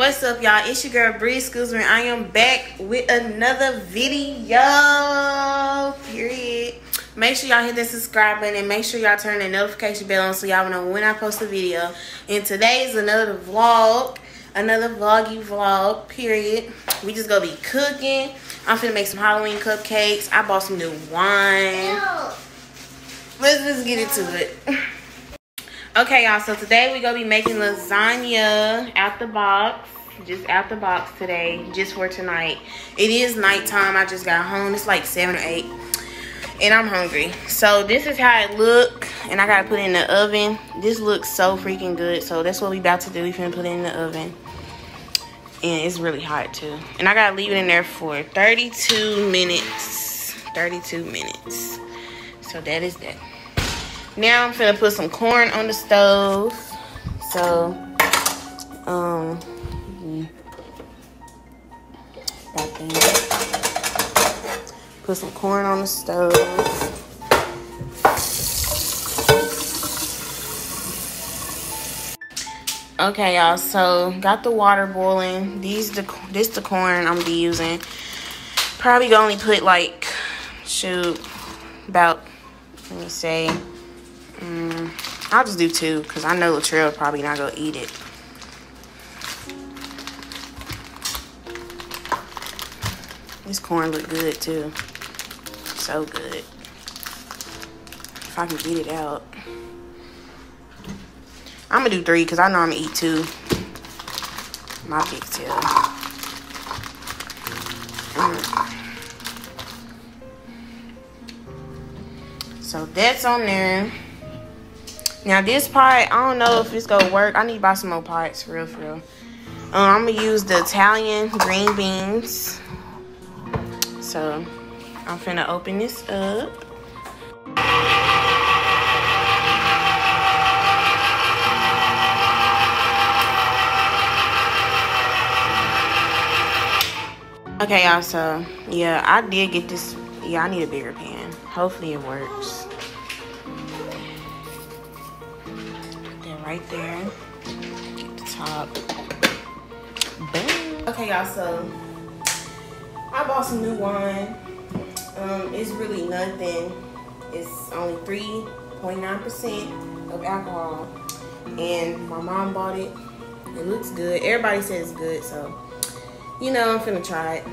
What's up, y'all? It's your girl Bree Exclusive, and I am back with another video. Period. Make sure y'all hit the subscribe button and make sure y'all turn the notification bell on so y'all know when I post a video. And today is another vlog, another vloggy vlog. Period. We just gonna be cooking. I'm finna make some Halloween cupcakes. I bought some new wine. Let's just get into it. Okay, y'all, so today we're gonna be making lasagna out the box. Just out the box today, just for tonight. It is nighttime. I just got home. It's like 7 or 8. And I'm hungry. So this is how it look. And I gotta put it in the oven. This looks so freaking good. So that's what we about to do. We finna put it in the oven. And it's really hot too. And I gotta leave it in there for 32 minutes. 32 minutes. So that is that. Now I'm gonna put some corn on the stove. So, um, that. Put some corn on the stove. Okay, y'all. So got the water boiling. These the this the corn I'm gonna be using. Probably gonna only put like shoot about let me say Mm, I'll just do two because I know Latrell probably not gonna eat it. This corn look good too. So good. If I can get it out. I'm gonna do three because I know I'm gonna eat two. My big tail. Mm. So that's on there. Now this part, I don't know if it's gonna work. I need to buy some more parts, real, for real. Um, I'm gonna use the Italian green beans. So I'm finna open this up. Okay, y'all, so yeah, I did get this. Yeah, I need a bigger pan. Hopefully it works. Right there. Get the top. Okay, y'all, so I bought some new wine. Um, it's really nothing. It's only 3.9% of alcohol. And my mom bought it. It looks good. Everybody says it's good, so you know I'm gonna try it.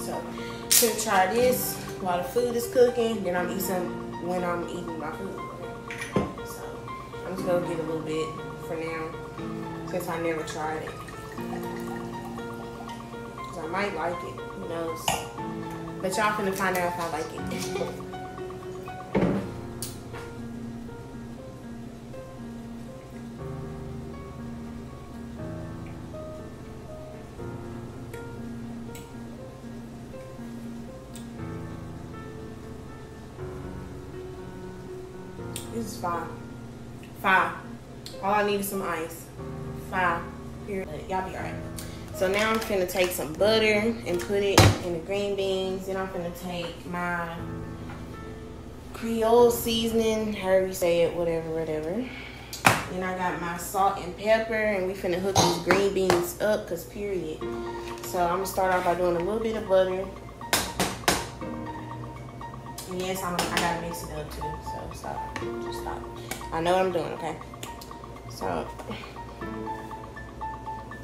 So I'm finna try this while the food is cooking. Then I'm eating some when I'm eating my food. I'm just gonna get a little bit for now since I never tried it. Cause I might like it, who knows. But y'all finna find out if I like it. This is fine. Five. All I need is some ice. Five. Here, y'all be alright. So now I'm gonna take some butter and put it in the green beans. Then I'm gonna take my Creole seasoning, however you say it, whatever, whatever. Then I got my salt and pepper, and we finna hook these green beans up, cause period. So I'm gonna start off by doing a little bit of butter. And yes, I'm, I gotta mix it up too, so stop, just stop. I know what I'm doing, okay? So,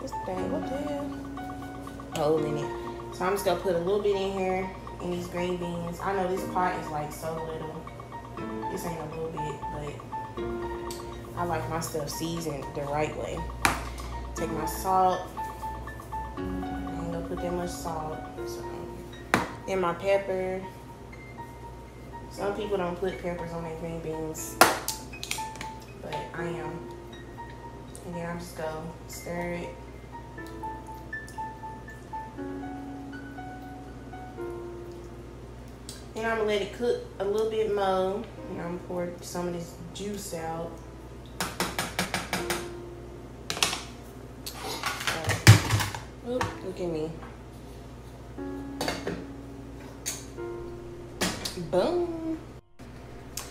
this thing, what the hell? Holding it. So I'm just gonna put a little bit in here in these green beans. I know this pot is like so little. This ain't a little bit, but I like my stuff seasoned the right way. Take my salt. I ain't gonna put that much salt. So, then my pepper. Some people don't put peppers on their green beans but I am. And then I'm just gonna stir it. And I'm gonna let it cook a little bit more. And I'm gonna pour some of this juice out. Oop, look at me. Boom.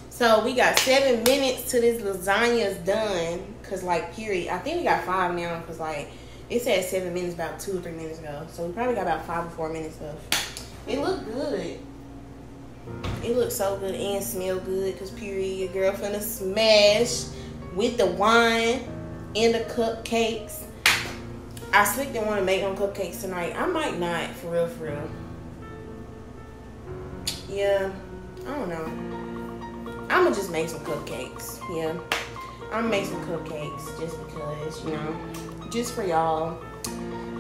So we got seven minutes to this lasagna's done. Cause like period. I think we got five now. Cause like It said seven minutes about two or three minutes ago. So we probably got about five or four minutes left. It looked good. It looked so good and smell good because period your girl finna smash with the wine and the cupcakes. I slick didn't want to make them cupcakes tonight. I might not, for real, for real. Yeah, I don't know. I'ma just make some cupcakes. Yeah, I'm gonna make some cupcakes just because, you know, just for y'all.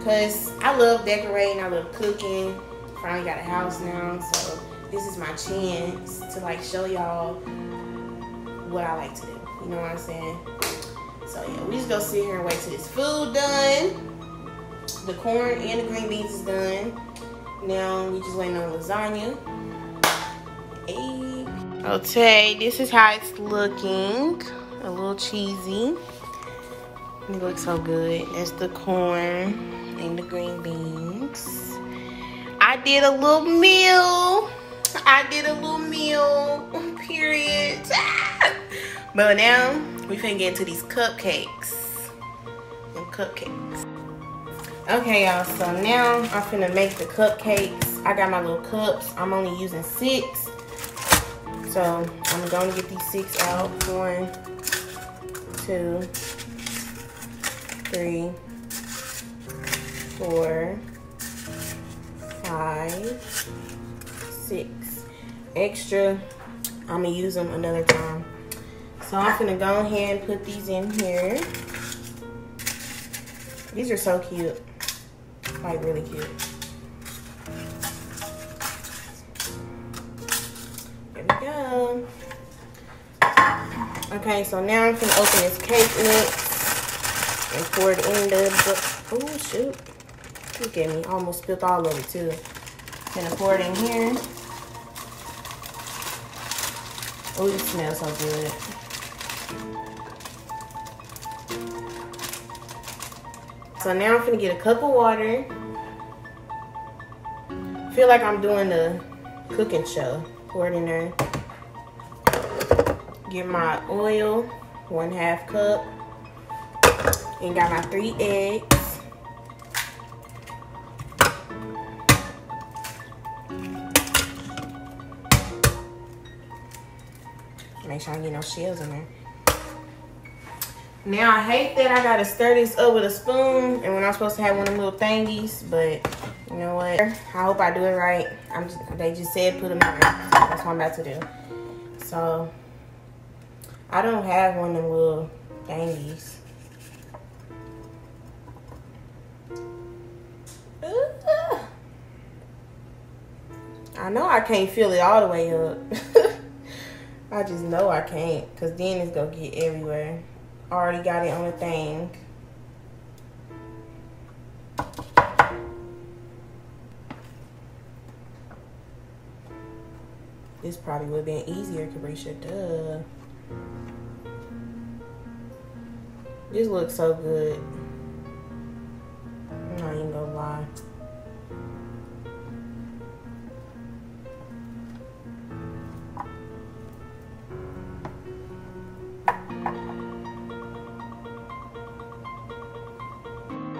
Cause I love decorating, I love cooking. Finally got a house now, so this is my chance to like show y'all what I like to do. You know what I'm saying? So yeah, we just go sit here and wait till this food done. The corn and the green beans is done. Now we just waiting on lasagna. Okay, this is how it's looking. A little cheesy. It looks so good. That's the corn and the green beans. I did a little meal. I did a little meal, period. but now we finna get into these cupcakes. Cupcakes. Okay, y'all, so now I'm finna make the cupcakes. I got my little cups. I'm only using six. So I'm gonna get these six out. One, two, three, four, five, six extra, I'm gonna use them another time. So I'm gonna go ahead and put these in here. These are so cute, like really cute. We go. Okay, so now I'm gonna open this cake mix and pour it in the, oh shoot. Look at me, almost spilled all of it too. Gonna pour it in here. Oh, it smells so good. So now I'm gonna get a cup of water. Feel like I'm doing the cooking show. Pour in there. Get my oil, one half cup. And got my three eggs. Make sure I get no shells in there. Now, I hate that I gotta stir this up with a spoon and when I'm supposed to have one of them little thingies, but you know what? I hope I do it right. I'm just, they just said put them in that's what I'm about to do. So, I don't have one of them little thingies. I know I can't feel it all the way up. I just know I can't because then it's going to get everywhere. Already got it on the thing. This probably would have been easier, Cabreisha. Duh. This looks so good. Not even gonna lie.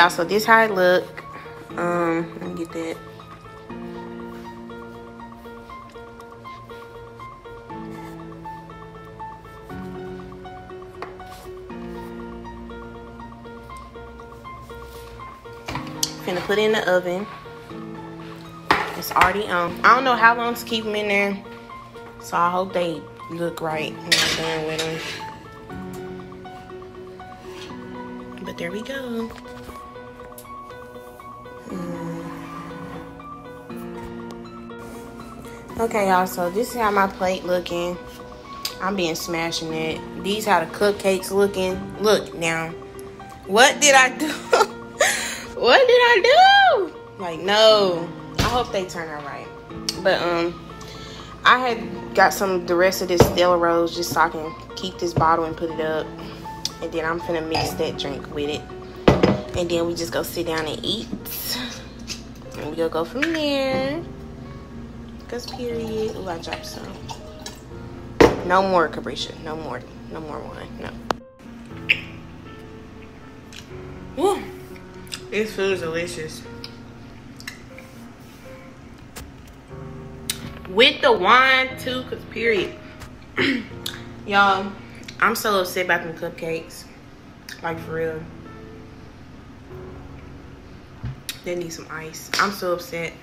So this how it look. Um, let me get that. Put in the oven. It's already on. I don't know how long to keep them in there. So I hope they look right when I'm done with them. But there we go. Mm. Okay, y'all, so this is how my plate looking. I'm being smashing it. These how the cupcakes looking. Look now. What did I do? what did I do? Like, no. I hope they turn out right. But, um, I had got some the rest of this Stella Rosa just so I can keep this bottle and put it up. And then I'm gonna mix that drink with it. And then we just go sit down and eat. And we'll go from there. Cause period. Ooh, I dropped some. No more Cabreisha. No more. No more wine. No. Ooh. This food is delicious. With the wine too, cause period. Y'all, I'm so upset about them cupcakes. Like for real. They need some ice. I'm so upset.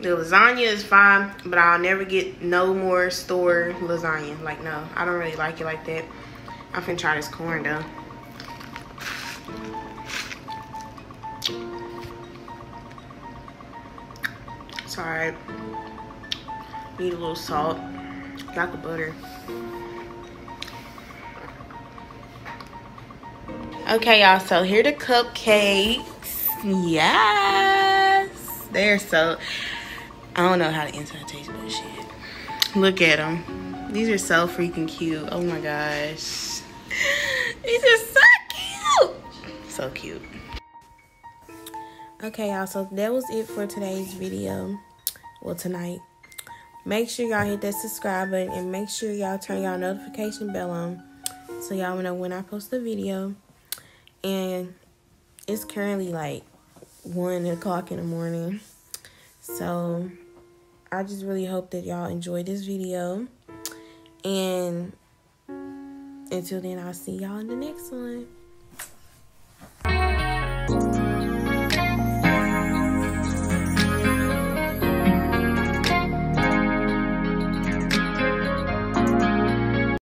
The lasagna is fine, but I'll never get no more store lasagna. Like, no, I don't really like it like that. I'm finna try this corn though. Alright. Need a little salt. Got the butter. Okay, y'all, so here the cupcakes. Yes! They're so... I don't know how the inside tastes, but shit. Look at them. These are so freaking cute. Oh my gosh. These are so cute. So cute. Okay, y'all. So that was it for today's video. Well, tonight. Make sure y'all hit that subscribe button and make sure y'all turn y'all notification bell on so y'all know when I post a video. And it's currently like 1 o'clock in the morning. So I just really hope that y'all enjoyed this video. And until then, I'll see y'all in the next one.